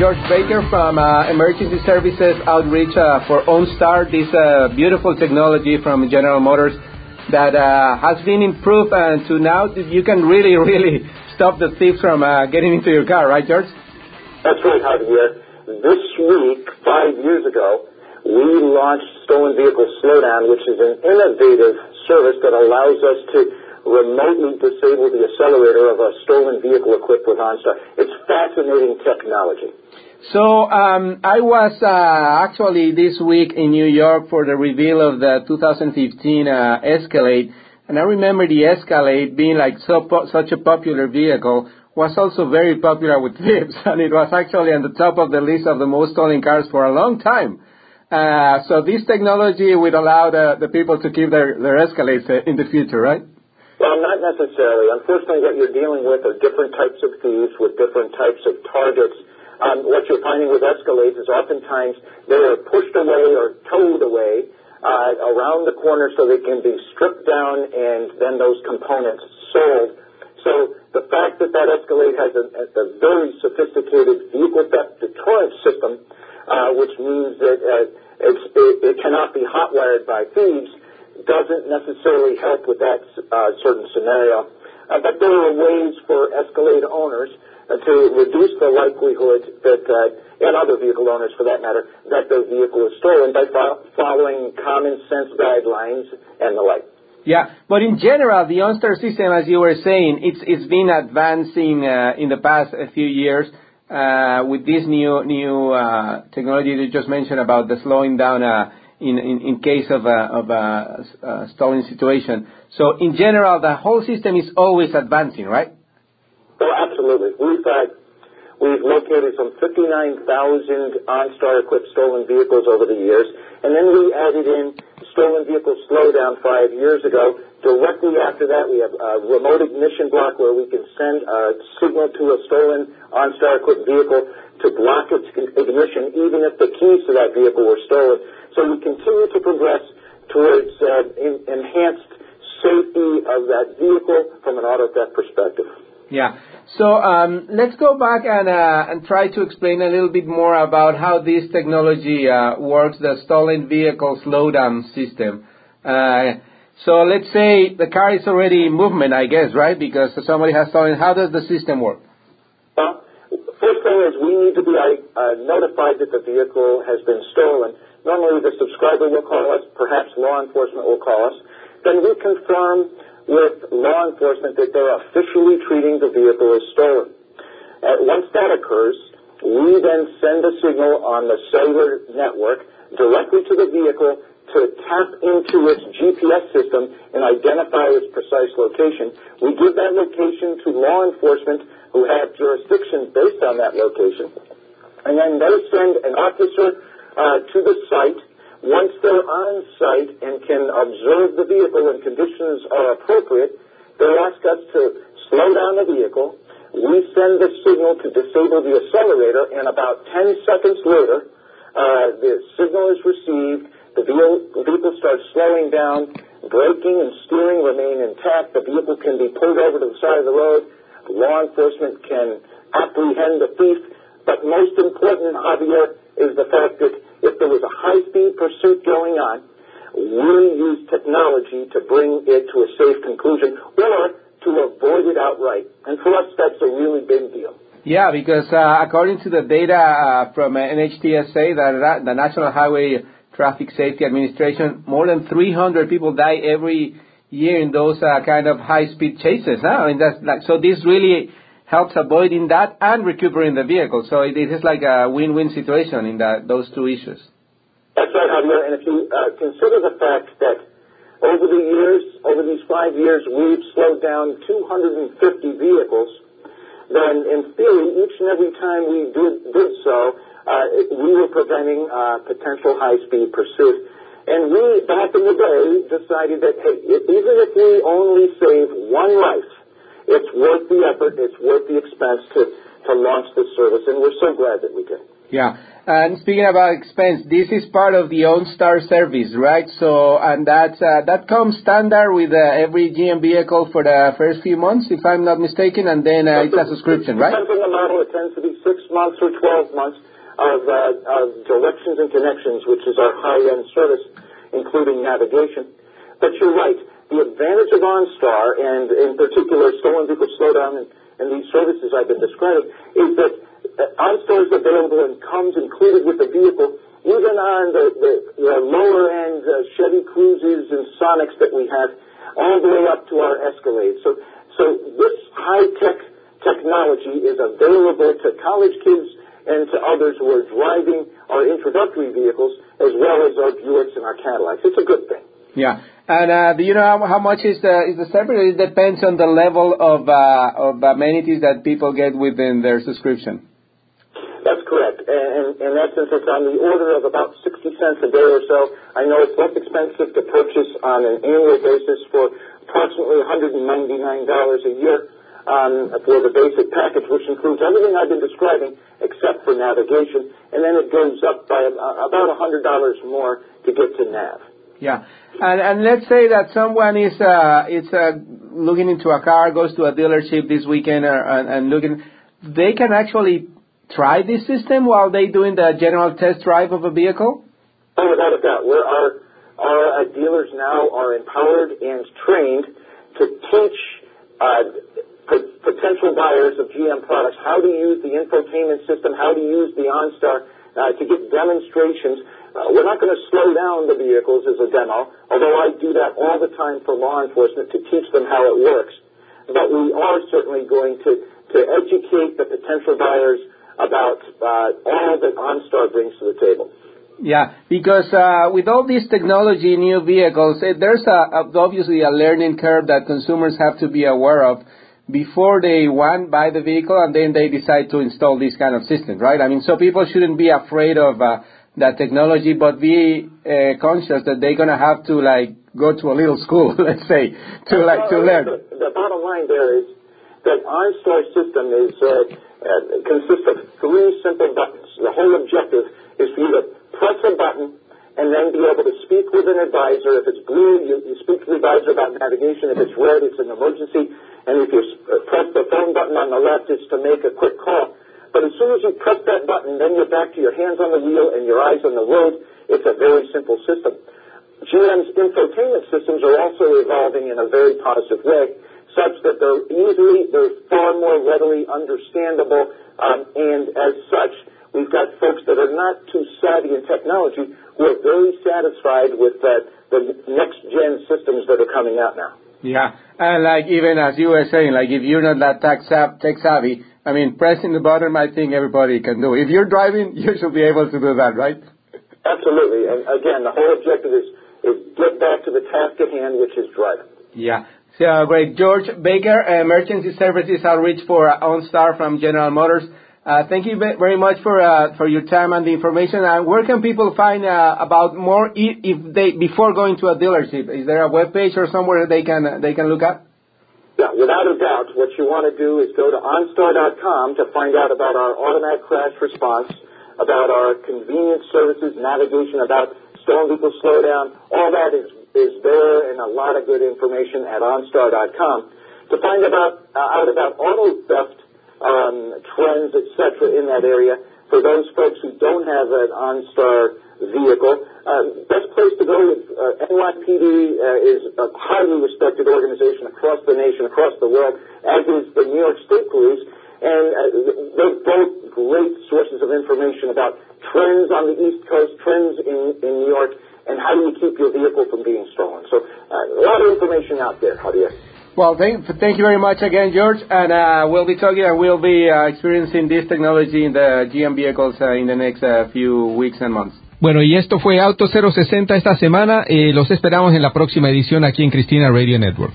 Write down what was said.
George Baker from uh, Emergency Services Outreach uh, for OnStar, this uh, beautiful technology from General Motors that uh, has been improved and to now you can really, really stop the thieves from uh, getting into your car, right, George? That's right, Javier. This week, five years ago, we launched Stolen Vehicle Slowdown, which is an innovative service that allows us to remotely disable the accelerator of a stolen vehicle equipped with OnStar. It's fascinating technology. So um, I was uh, actually this week in New York for the reveal of the 2015 uh, Escalade, and I remember the Escalade being like so po- such a popular vehicle was also very popular with thieves, and it was actually on the top of the list of the most stolen cars for a long time. Uh, so this technology would allow the, the people to keep their, their Escalades uh, in the future, right? Well, not necessarily. Unfortunately, what you're dealing with are different types of thieves with different types of targets um, what you're finding with Escalades is oftentimes they are pushed away or towed away uh, around the corner so they can be stripped down and then those components sold. So the fact that that Escalade has a, a very sophisticated vehicle theft deterrent system, uh, which means that uh, it, it cannot be hotwired by thieves, doesn't necessarily help with that uh, certain scenario. Uh, but there are ways for Escalade owners to reduce the likelihood that, uh, and other vehicle owners for that matter, that their vehicle is stolen by following common sense guidelines and the like. Yeah, but in general, the OnStar system, as you were saying, it's it's been advancing uh, in the past few years uh, with this new new uh, technology you just mentioned about the slowing down uh, in, case of a of a, stolen situation. So in general, the whole system is always advancing, right? Oh, absolutely. We've we've located some 59,000 OnStar-equipped stolen vehicles over the years, and then we added in stolen vehicle slowdown five years ago. Directly after that, we have a remote ignition block where we can send a signal to a stolen OnStar-equipped vehicle to block its ignition, even if the keys to that vehicle were stolen. So we continue to progress towards uh, in, enhanced safety of that vehicle from an auto theft perspective. Yeah. So um, let's go back and, uh, and try to explain a little bit more about how this technology uh, works, the stolen vehicle slowdown system. Uh, so let's say the car is already in movement, I guess, right? Because somebody has stolen. How does the system work? Well, first thing is we need to be uh, notified that the vehicle has been stolen. Normally the subscriber will call us, perhaps law enforcement will call us. Then we confirm with law enforcement that they're officially treating the vehicle as stolen. Uh, once that occurs, we then send a signal on the cellular network directly to the vehicle to tap into its GPS system and identify its precise location. We give that location to law enforcement who have jurisdiction based on that location. And then they send an officer to the site once they're on site and can observe the vehicle and conditions are appropriate, they ask us to slow down the vehicle. We send the signal to disable the accelerator, and about 10 seconds later, uh, the signal is received. The vehicle starts slowing down. Braking and steering remain intact. The vehicle can be pulled over to the side of the road. Law enforcement can apprehend the thief. But most important, Javier, is the fact that if there was a high-speed pursuit going on, we use technology to bring it to a safe conclusion or to avoid it outright. And for us, that's a really big deal. Yeah, because uh, according to the data uh, from uh, NHTSA, the, the National Highway Traffic Safety Administration, more than 300 people die every year in those kind of high-speed chases. So this really helps avoiding that and recuperating the vehicle. So it is like a win-win situation in that, those two issues. That's right. And if you uh, consider the fact that over the years, over these five years, we've slowed down 250 vehicles, then in theory, each and every time we did, did so, uh, we were preventing uh, potential high-speed pursuit. And we, back in the day, decided that, hey, even if we only save one life, it's worth the effort, it's worth the expense to, to launch this service, and we're so glad that we did. Yeah. And speaking about expense, this is part of the OnStar service, right? So, and that uh, that comes standard with uh, every GM vehicle for the first few months, if I'm not mistaken, and then uh, it's a subscription, right? Depends on the model. It tends to be six months or 12 months of, uh, of directions and connections, which is our high-end service, including navigation. But you're right. The advantage of OnStar, and in particular stolen vehicle slowdown and, and these services I've been describing, is that uh, OnStar is available and comes included with the vehicle, even on the, the, the lower-end uh, Chevy Cruzes and Sonics that we have, all the way up to our Escalade. So, so this high-tech technology is available to college kids and to others who are driving our introductory vehicles as well as our Buicks and our Cadillacs. It's a good thing. Yeah. And uh, do you know how, how much is the is the separate? It depends on the level of uh, of amenities that people get within their subscription. That's correct. And in essence, it's on the order of about 60 cents a day or so. I know it's less expensive to purchase on an annual basis for approximately $199 a year um, for the basic package, which includes everything I've been describing except for navigation. And then it goes up by about $100 more to get to nav. Yeah. And, and let's say that someone is uh, is uh, looking into a car, goes to a dealership this weekend, uh, and, and looking. They can actually try this system while they doing the general test drive of a vehicle. Oh, without a doubt, where our our uh, dealers now are empowered and trained to teach uh, potential buyers of GM products how to use the infotainment system, how to use the OnStar uh, to get demonstrations we're not going to slow down the vehicles as a demo, although I do that all the time for law enforcement to teach them how it works. But we are certainly going to, to educate the potential buyers about uh, all that OnStar brings to the table. Yeah, because uh, with all this technology, new vehicles, eh, there's a, obviously a learning curve that consumers have to be aware of before they one buy the vehicle and then they decide to install this kind of system, right? I mean, so people shouldn't be afraid of uh, that technology, but be uh, conscious that they're going to have to like go to a little school, let's say, to uh, like to learn. The, the, bottom line there is that our OnStar system is uh, uh, consists of three simple buttons. The whole objective is for you to press a button and then be able to speak with an advisor. If it's blue, you, you speak to the advisor about navigation. If it's red, it's an emergency. And if you press the phone button on the left, it's to make a quick call. But as soon as you press that button, then you're back to your hands on the wheel and your eyes on the road. It's a very simple system. GM's infotainment systems are also evolving in a very positive way, such that they're easily, they're far more readily understandable, um, and as such, we've got folks that are not too savvy in technology who are very satisfied with uh, the next gen systems that are coming out now. Yeah, and like even as you were saying, like if you're not that tech savvy, I mean, pressing the button, I think everybody can do. If you're driving, you should be able to do that, right? Absolutely. And again, the whole objective is, is get back to the task at hand, which is driving. Yeah. So, great. George Baker, Emergency Services Outreach for uh, OnStar from General Motors. Uh, thank you very much for uh, for your time and the information. And where can people find uh, about more if they before going to a dealership? Is there a web page or somewhere they can they can look at? Yeah, without a doubt, what you want to do is go to OnStar.com to find out about our automatic crash response, about our convenience services, navigation, about stolen vehicle slowdown. All that is, is there and a lot of good information at OnStar.com. To find about, uh, out about auto theft um, trends, etc., in that area, for those folks who don't have an OnStar vehicle. Uh, best place to go is uh, NYPD uh, is a highly respected organization across the nation, across the world, as is the New York State Police. And uh, they're both great sources of information about trends on the East Coast, trends in, in New York, and how do you keep your vehicle from being stolen. So a lot of information out there, Javier. Well, thank, thank you very much again, George. And uh, we'll be talking and we'll be uh, experiencing this technology in the GM vehicles uh, in the next uh, few weeks and months. Bueno, y esto fue Auto 060 esta semana. Eh, los esperamos en la próxima edición aquí en Cristina Radio Network.